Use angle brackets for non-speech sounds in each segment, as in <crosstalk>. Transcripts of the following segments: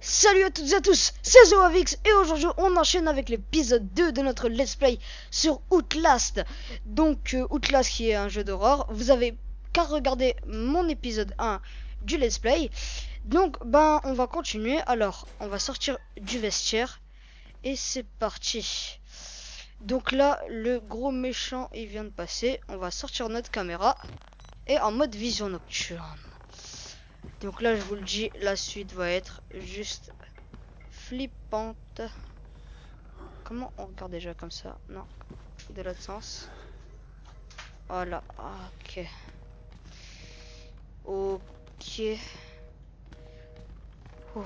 Salut à toutes et à tous, c'est Zoavix et aujourd'hui on enchaîne avec l'épisode 2 de notre let's play sur Outlast. Donc euh, Outlast qui est un jeu d'horreur, vous avez qu'à regarder mon épisode 1 du let's play. Donc ben on va continuer, alors on va sortir du vestiaire et c'est parti. Donc là le gros méchant il vient de passer, on va sortir notre caméra et en mode vision nocturne. Donc là, je vous le dis, la suite va être juste flippante. Comment on regarde déjà comme ça? Non, de l'autre sens. Voilà, ok. Ok. Ouh.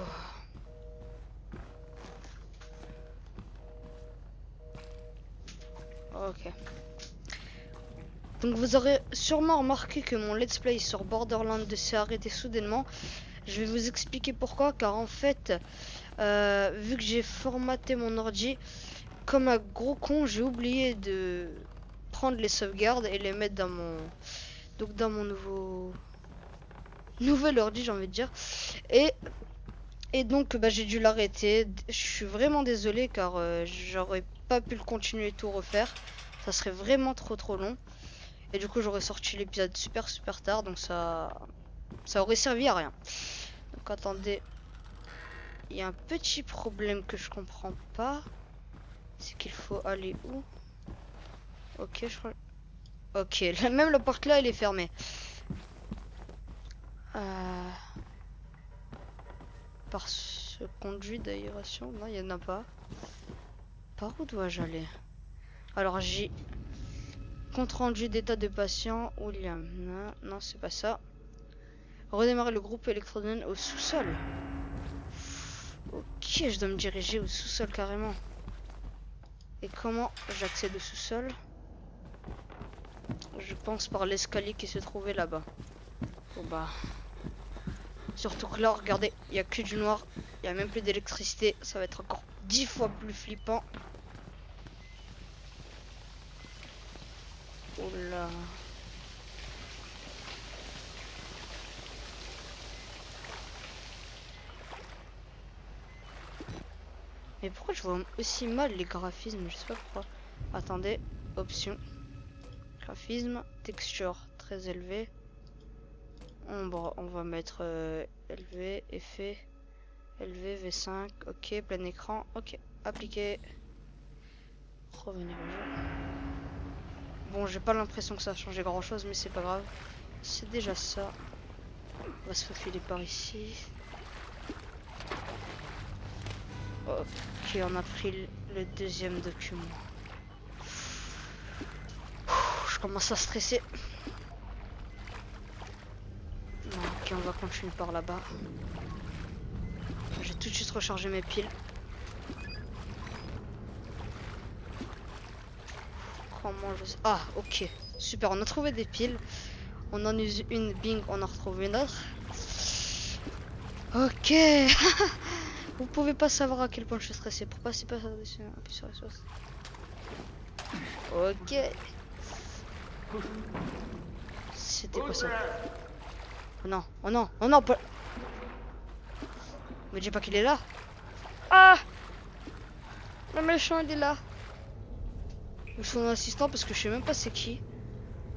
Donc vous aurez sûrement remarqué que mon let's play sur Borderlands s'est arrêté soudainement. Je vais vous expliquer pourquoi, car en fait, euh, vu que j'ai formaté mon ordi, comme un gros con, j'ai oublié de prendre les sauvegardes et les mettre dans mon, donc dans mon nouveau, nouvel ordi, j'ai envie de dire. Et et donc bah, j'ai dû l'arrêter. Je suis vraiment désolé car euh, j'aurais pas pu le continuer tout refaire. Ça serait vraiment trop trop long. Et du coup, j'aurais sorti l'épisode super super tard, donc ça, ça aurait servi à rien. Donc attendez, il y a un petit problème que je comprends pas. C'est qu'il faut aller où? Ok, je crois. Ok, <laughs> même la porte là, elle est fermée. Euh... Par ce conduit d'aération Non, il y en a pas. Par où dois-je aller? Alors j'ai Compte rendu d'état de patient, William. Non, non c'est pas ça. Redémarrer le groupe électrogène au sous-sol. Ok, je dois me diriger au sous-sol carrément. Et comment j'accède au sous-sol? Je pense par l'escalier qui se trouvait là-bas. Bon bah... Surtout que là, regardez, il n'y a que du noir. Il n'y a même plus d'électricité. Ça va être encore dix fois plus flippant. Oula. Mais pourquoi je vois aussi mal les graphismes? Je sais pas pourquoi. Attendez, option. Graphisme, texture très élevé. Ombre, on va mettre euh, élevé, effet, élevé, V5, ok, plein écran, ok, appliqué. Revenir au jeu. Bon, j'ai pas l'impression que ça a changé grand chose, mais c'est pas grave. C'est déjà ça. On va se faufiler par ici. Ok, on a pris le deuxième document. Je commence à stresser. Ok, on va continuer par là-bas. Tout de suite rechargé mes piles. Ah, ok. Super, on a trouvé des piles. On en use une, bing, on en retrouve une autre. Ok. <laughs> Vous pouvez pas savoir à quel point je suis stressé. Pour passer pas dessus, sur. Ok. C'était quoi ça? Oh non, oh non, oh non. Me dis pas qu'il est là. Ah Le méchant il est là. Ou son assistant parce que je sais même pas c'est qui.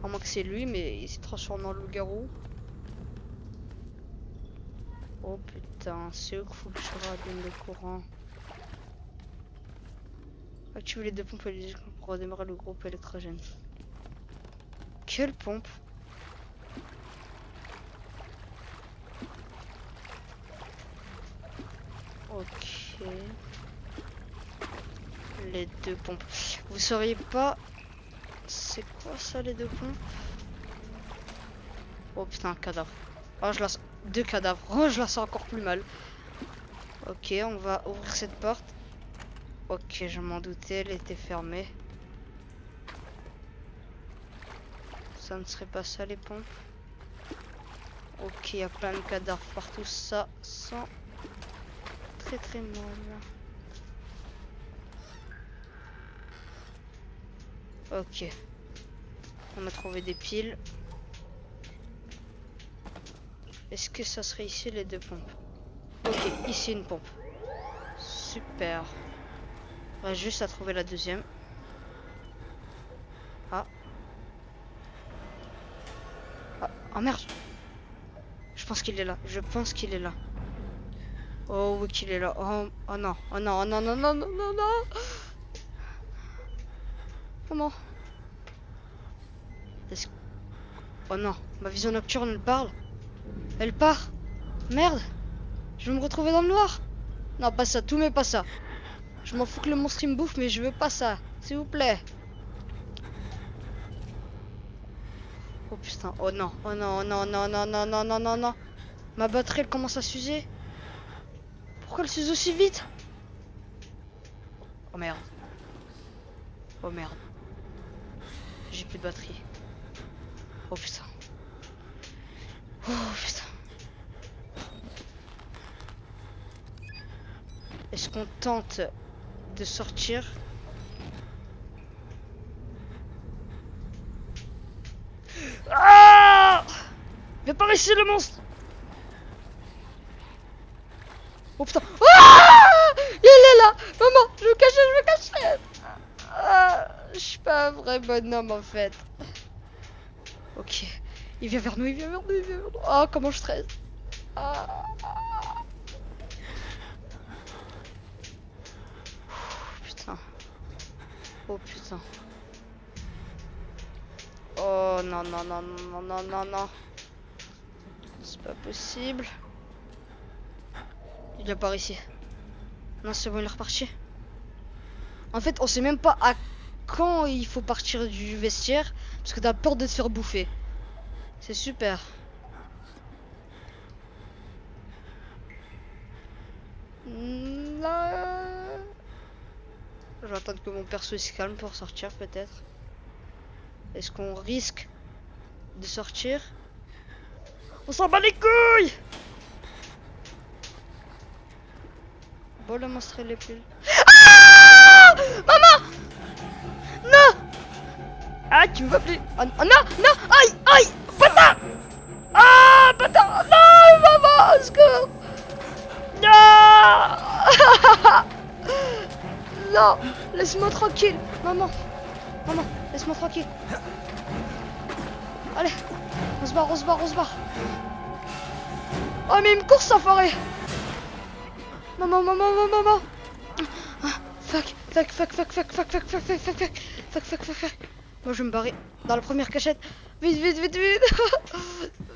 À moins que c'est lui, mais il s'est transformé en loup-garou. Oh putain, c'est où qu'il faut que je rallume le courant. Active les deux pompes pour redémarrer le groupe électrogène. Quelle pompe Ok les deux pompes. Vous sauriez pas... C'est quoi ça les deux pompes? Oh putain, cadavre. Oh, je la Deux cadavres. <laughs> Oh, je la sens encore plus mal. Ok, on va ouvrir cette porte. Ok, je m'en doutais, elle était fermée. Ça ne serait pas ça les pompes? Ok, il y a plein de cadavres partout. Ça sent très très mal. Ok. On a trouvé des piles. Est-ce que ça serait ici les deux pompes? Ok, ici une pompe. Super. Va juste à trouver la deuxième. Ah. Ah, oh merde. Je pense qu'il est là. Je pense qu'il est là. Oh oui qu'il est là. Oh, oh non. Oh non, oh non, non, non, non, non, non. Comment Est-ce- Oh non, ma vision nocturne elle parle. Elle part. Merde. Je vais me retrouver dans le noir. Non, pas ça. Tout mais pas ça. Je m'en fous que le monstre il me bouffe, mais je veux pas ça. S'il vous plaît. Oh putain. Oh non. Oh non, oh non, non, non, non, non, non, non, non. Ma batterie elle commence à s'user. Pourquoi elle s'use aussi vite? Oh merde. Oh merde. J'ai plus de batterie. Oh putain. Oh putain. Est-ce qu'on tente de sortir? Ah Viens par ici le monstre Oh putain Ah Il est là Maman, je me cache, je me cache ah, Je suis pas un vrai bonhomme en fait. Ok. Il vient vers nous, il vient vers nous, il vient vers nous. Oh, comment je stresse. Ah. Putain. Oh putain. Oh non, non, non, non, non, non, non. C'est pas possible. Il est par ici. Non, c'est bon, il est reparti. En fait, on sait même pas à quand il faut partir du vestiaire. Parce que t'as peur de te faire bouffer. C'est super. Là... Je vais attendre que mon perso se calme pour sortir peut-être. Est-ce qu'on risque de sortir? On s'en bat les couilles Bon, le monstre est plus... Ah Maman Non Ah, tu me vois plus. Oh, non, non Aïe, aïe Bâtard Ah, bâtard Non, maman, au secours Non <laughs> Non Laisse-moi tranquille Maman. Maman, laisse-moi tranquille. Allez On se barre, on se barre, on se barre. Oh, mais il me court, ça forêt Maman, maman, maman, maman ah, Fuck, fuck, fuck, fuck, fuck, fuck, fuck, fuck, fuck, fuck, fuck, fuck, fuck, fuck, fuck. Moi, je vais me barrer dans la première cachette. Vite, vite, vite, vite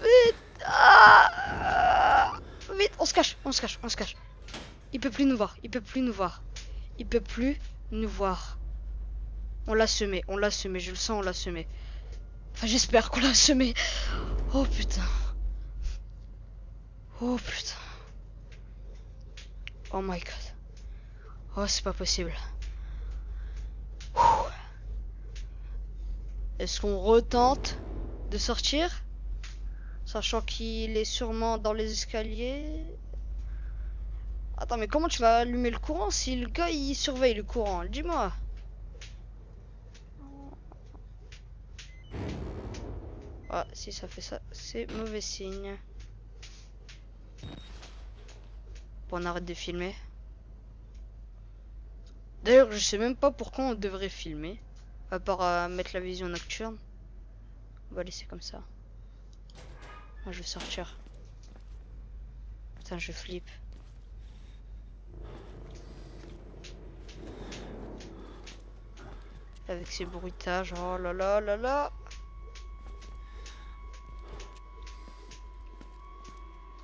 Vite ah Vite, on se cache, on se cache, on se cache. Il peut plus nous voir, il peut plus nous voir. Il peut plus nous voir. On l'a semé, on l'a semé, je le sens, on l'a semé. Enfin, j'espère qu'on l'a semé. Oh putain. Oh putain. Oh my god. Oh, c'est pas possible. Est-ce qu'on retente de sortir? Sachant qu'il est sûrement dans les escaliers. Attends, mais comment tu vas allumer le courant si le gars il surveille le courant? Dis-moi. Ah, si ça fait ça, c'est mauvais signe. On arrête de filmer. D'ailleurs, je sais même pas pourquoi on devrait filmer. À part euh, mettre la vision nocturne. On va laisser comme ça. Moi, je vais sortir. Putain, je flippe. Avec ces bruitages. Oh là là là là.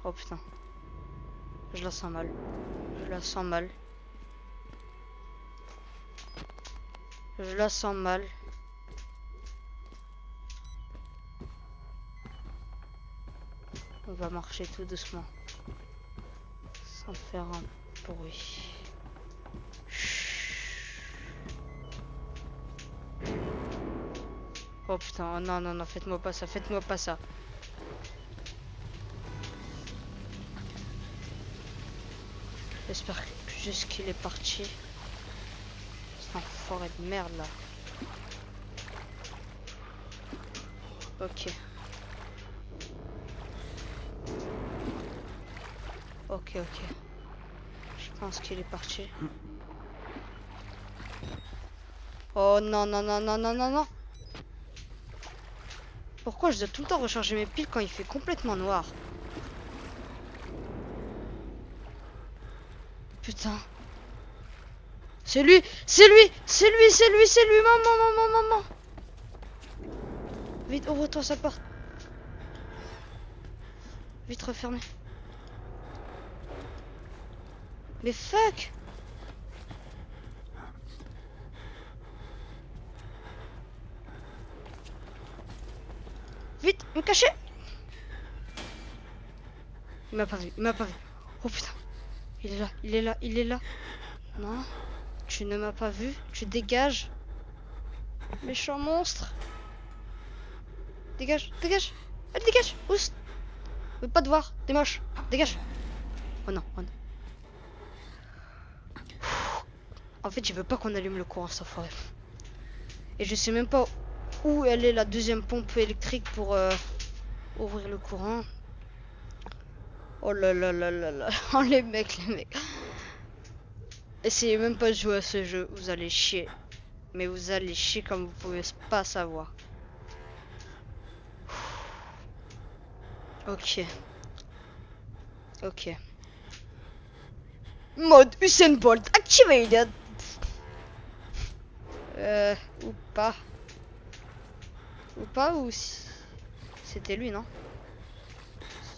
Oh putain. Je la sens mal. Je la sens mal. Je la sens mal. On va marcher tout doucement. Sans faire un bruit. Oh putain, non, non, non, faites-moi pas ça, faites-moi pas ça. J'espère juste qu'il est parti. C'est un forêt de merde là. Ok. Ok, ok. Je pense qu'il est parti. Oh non, non, non, non, non, non, non. Pourquoi je dois tout le temps recharger mes piles quand il fait complètement noir? C'est lui, c'est lui, c'est lui, c'est lui, c'est lui, maman, maman, maman. Vite, ouvre-toi sa porte. Vite, refermez. Mais fuck Vite, me cacher Il m'a pas vu, il m'a pas vu. Oh putain. Il est là, il est là, il est là. Non, tu ne m'as pas vu, tu dégages. Méchant monstre. Dégage, dégage. Allez, dégage. Oust. Je veux pas te voir, t'es. Dégage. Oh non, oh non. En fait, je veux pas qu'on allume le courant, ça forêt. Et je sais même pas où elle est la deuxième pompe électrique pour euh, ouvrir le courant. Oh là là là là là. <laughs> Oh les mecs, les mecs. Essayez même pas de jouer à ce jeu, vous allez chier. Mais vous allez chier comme vous pouvez pas savoir. Ok. Ok. Mode Usain Bolt activated. Euh, ou pas. Ou pas, ou. C'était lui, non?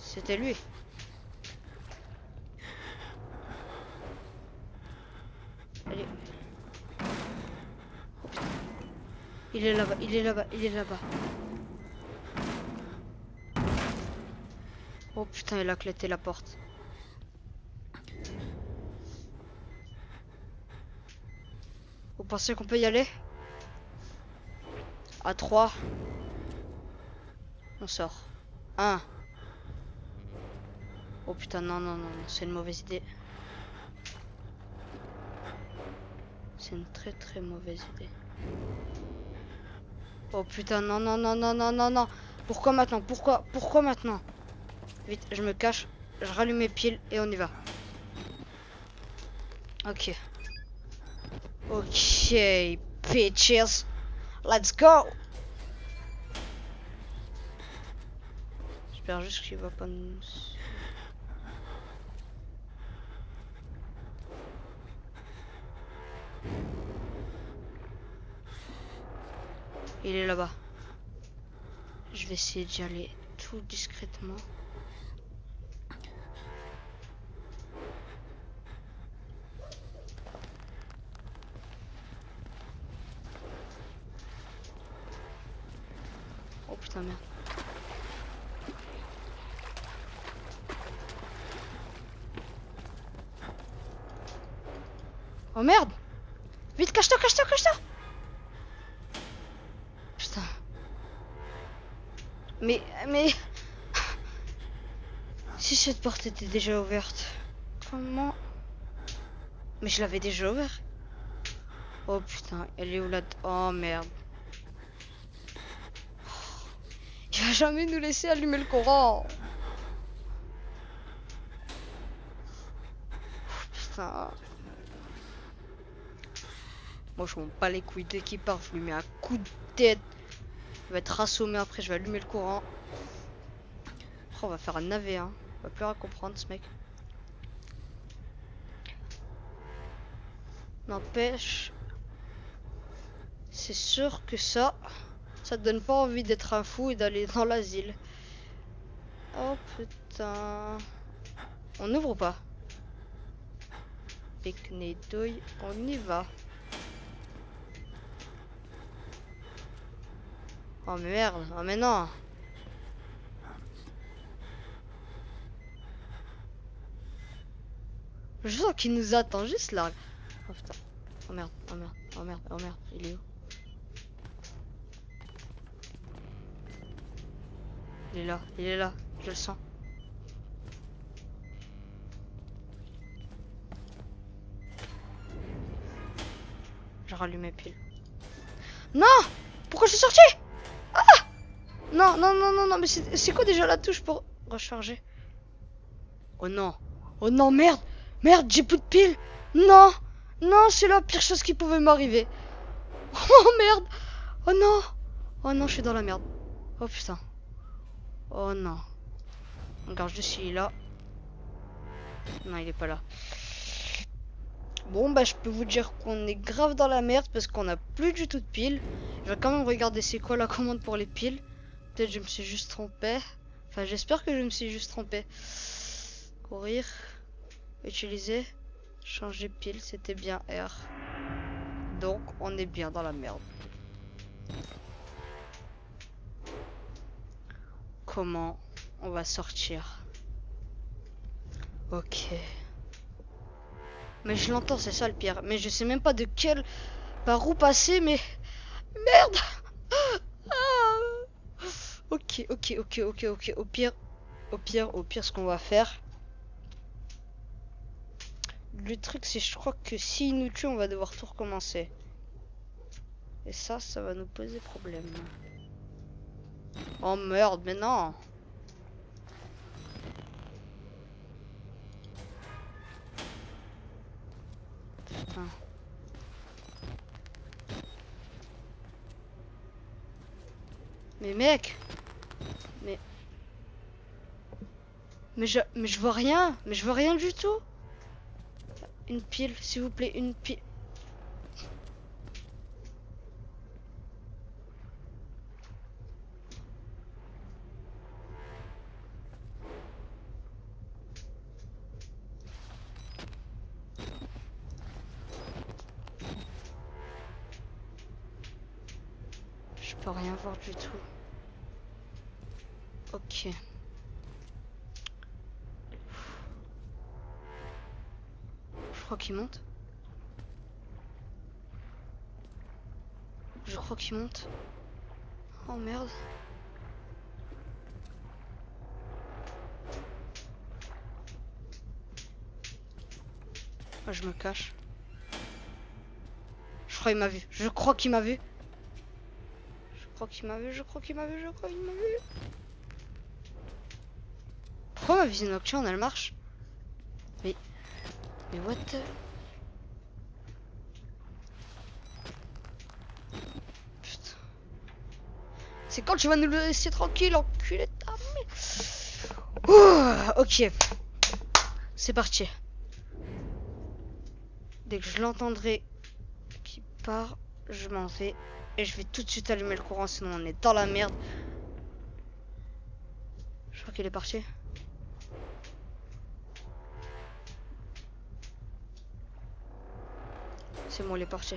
C'était lui. Allez. Il est là-bas, il est là-bas, il est là-bas. Oh putain, il a clété la porte. Vous pensez qu'on peut y aller? À 3. On sort. 1. Oh putain, non, non, non c'est une mauvaise idée. C'est une très très mauvaise idée. Oh putain, non, non, non, non, non, non, non. Pourquoi maintenant? Pourquoi Pourquoi maintenant? Vite, je me cache, je rallume mes piles et on y va. Ok. Ok, bitches. Let's go. J'espère juste qu'il va pas nous... Il est là-bas. Je vais essayer d'y aller tout discrètement. Oh putain merde. Oh merde Vite cache-toi, cache-toi, cache-toi Putain. Mais, mais... Si cette porte était déjà ouverte, comment... Mais je l'avais déjà ouverte. Oh putain, elle est où la... Oh merde. Il va jamais nous laisser allumer le courant. Oh, putain. Moi je m'en pas les couilles dès qu'il part, je lui mets un coup de tête. Il va être assommé après, je vais allumer le courant. Oh, on va faire un navet, hein. Va plus rien comprendre ce mec. N'empêche. C'est sûr que ça, ça te donne pas envie d'être un fou et d'aller dans l'asile. Oh putain. On ouvre ou pas? Pique-nez douille, on y va. Oh merde, oh mais non Je sens qu'il nous attend juste là. Oh putain. Oh merde, oh merde, oh merde, oh merde, il est où Il est là, il est là, je le sens. Je rallume mes piles. Non Pourquoi je suis sorti? Ah Non, non, non, non, non, mais c'est c'est quoi déjà la touche pour recharger? Oh non. Oh non, merde. Merde, j'ai plus de piles. Non. Non, c'est la pire chose qui pouvait m'arriver. Oh merde. Oh non. Oh non, je suis dans la merde. Oh putain. Oh non. Regarde, je suis là. Non, il est pas là. Bon, bah, je peux vous dire qu'on est grave dans la merde parce qu'on a plus du tout de piles. Je vais quand même regarder c'est quoi la commande pour les piles. Peut-être je me suis juste trompé. Enfin, j'espère que je me suis juste trompé. Courir. Utiliser. Changer pile, c'était bien R. Donc, on est bien dans la merde. Comment on va sortir? Ok. Mais je l'entends, c'est ça le pire. Mais je sais même pas de quel... Par où passer, mais... Merde ah. Ok, ok, ok, ok, ok. Au pire, au pire, au pire, ce qu'on va faire... Le truc, c'est je crois que s'il nous tue, on va devoir tout recommencer. Et ça, ça va nous poser problème. Oh merde, mais non. Mais mec Mais... Mais je... Mais je vois rien Mais je vois rien du tout Une pile, s'il vous plaît, une pile. Je peux rien voir du tout. Crois qu'il monte. Je crois qu'il monte. Oh merde. Ah, je me cache. Je crois qu'il m'a vu. Je crois qu'il m'a vu. Je crois qu'il m'a vu, je crois qu'il m'a vu, je crois qu'il m'a vu. Pourquoi ma visée nocturne elle marche? Mais what. Putain. C'est quand tu vas nous laisser tranquille, enculé de ta mère. Ouh, Ok. C'est parti. Dès que je l'entendrai qui part, je m'en vais. Et je vais tout de suite allumer le courant, sinon on est dans la merde. Je crois qu'il est parti. C'est bon, est parti.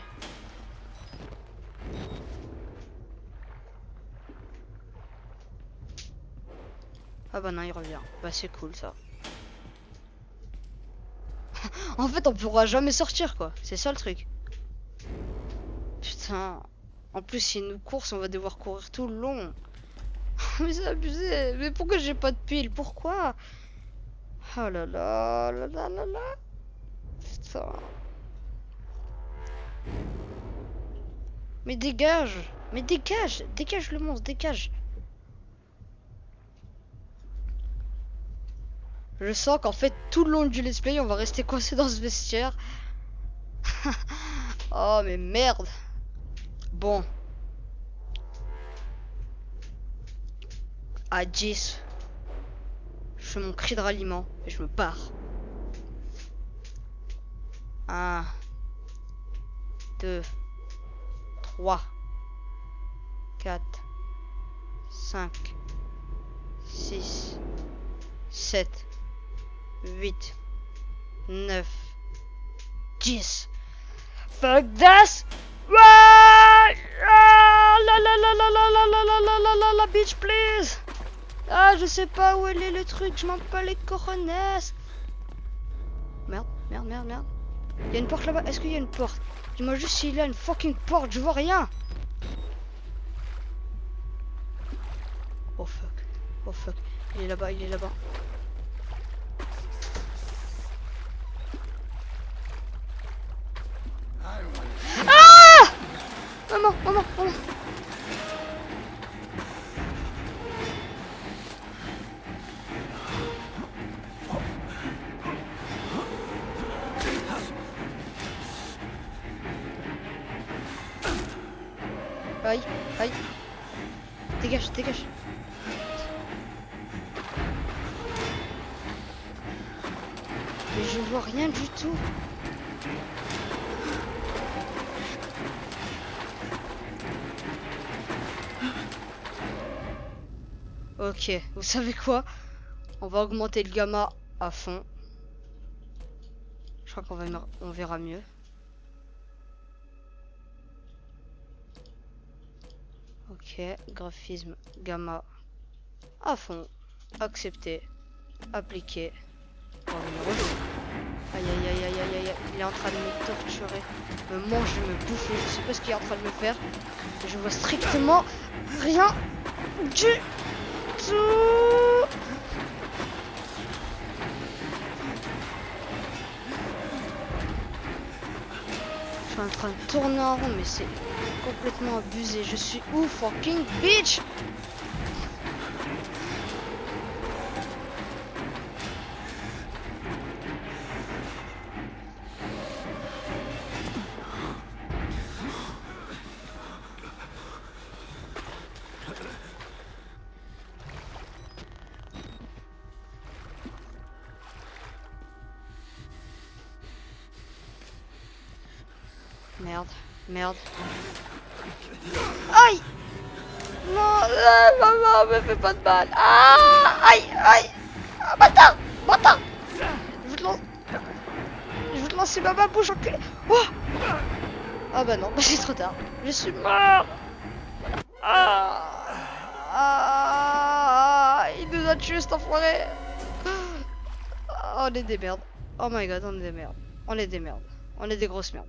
Ah bah non, il revient. Bah c'est cool ça. <laughs> en fait, on pourra jamais sortir quoi. C'est ça le truc. Putain. En plus, si nous course, on va devoir courir tout le long. <laughs> Mais c'est abusé. Mais pourquoi j'ai pas de pile? Pourquoi? Oh là là, là là là là. Putain. Mais dégage Mais dégage Dégage le monstre, dégage Je sens qu'en fait, tout le long du let's play, on va rester coincé dans ce vestiaire. <laughs> oh, mais merde Bon. À 10. Je fais mon cri de ralliement et je me pars. 1 2 3 4 5 6 7 8 9 10 Fuck this ah, la la la la la la la la la la la bitch please Ah je sais pas où elle est le truc, je m'en pas les coronesses Merde, merde, merde, merde Il y a une porte là-bas, est-ce qu'il y a une porte Dis-moi juste s'il a une fucking porte, je vois rien. Oh fuck, oh fuck, il est là-bas, il est là-bas. Ah! Maman, maman, maman Dégage, dégage. Mais je vois rien du tout. Ok, vous savez quoi? On va augmenter le gamma à fond. Je crois qu'on va on verra mieux. Ok, graphisme gamma à fond. Accepté. Appliqué. Aïe aïe aïe aïe aïe aïe Il est en train de me torturer. Me manger, me bouffer. Je sais pas ce qu'il est en train de me faire. Je vois strictement rien du tout. Je suis en train de tourner en rond, mais c'est complètement abusé. Je suis où, fucking bitch Non, euh, maman, me fais pas de mal. Ah Aïe, aïe ah, Bâtard Bâtard Je veux te lancer... Je veux te lancer ma bouche enculé oh Ah bah non, <laughs> c'est trop tard. Je suis mort ah, ah, Il nous a tué cet enfoiré On est des merdes. Oh my god, on est des merdes. On est des merdes. On est des grosses merdes.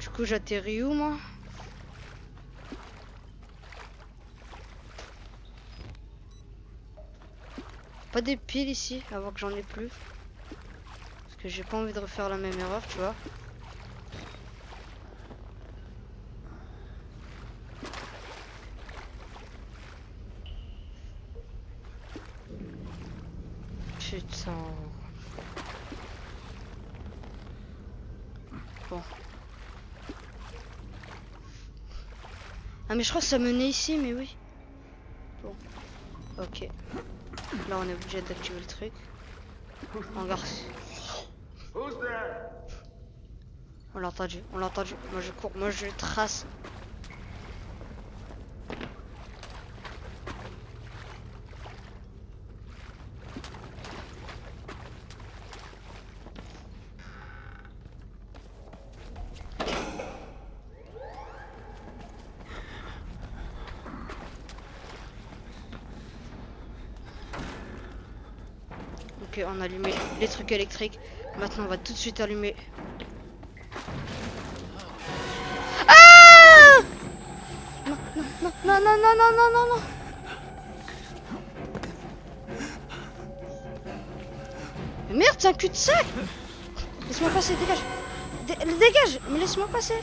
Du coup, j'atterris où, moi? Pas des piles ici, avant que j'en ai plus. Parce que j'ai pas envie de refaire la même erreur, tu vois. Putain. Bon. Ah mais je crois que ça menait ici, mais oui. Bon. Ok. Là on est obligé d'activer le truc. On regarde. On l'a entendu, on l'a entendu. Moi je cours, moi je trace. On a allumé les trucs électriques. Maintenant, on va tout de suite allumer. Ah non, non, non, non, non, non, non, non, non. Merde, c'est un cul-de-sac Laisse-moi passer, dégage Dégage Mais laisse-moi passer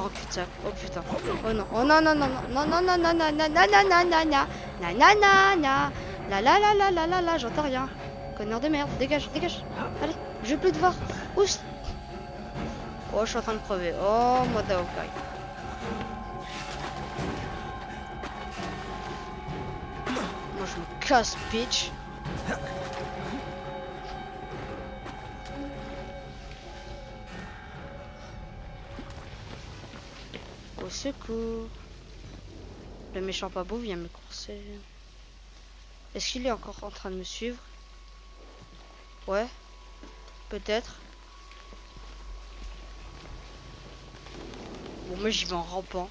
Un cul-de-sac. Oh putain. Oh non. Oh non, non, non, non, non, non, non, non, non, non, non, non, non, non, Na na na na La la la la la la la j'entends rien. Connard de merde, dégage, dégage. Allez, je veux plus te voir. Oust Oh, je suis en train de crever. Oh, moi ok. Moi, je me casse, bitch. Secours. Le méchant pas beau vient me courser. Est-ce qu'il est encore en train de me suivre? Ouais. Peut-être. Bon, mais j'y vais en rampant.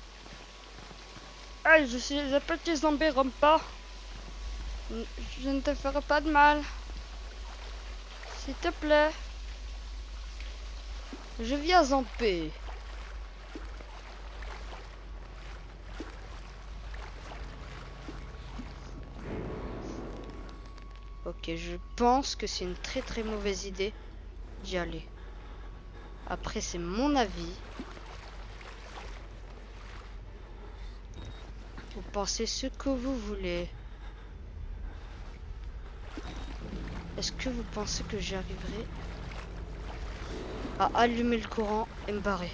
Ah, je suis les petits zombies pas. Je ne te ferai pas de mal. S'il te plaît. Je viens en paix. Je pense que c'est une très très mauvaise idée d'y aller. Après, c'est mon avis. Vous pensez ce que vous voulez. Est-ce que vous pensez que j'y arriverai à allumer le courant et me barrer?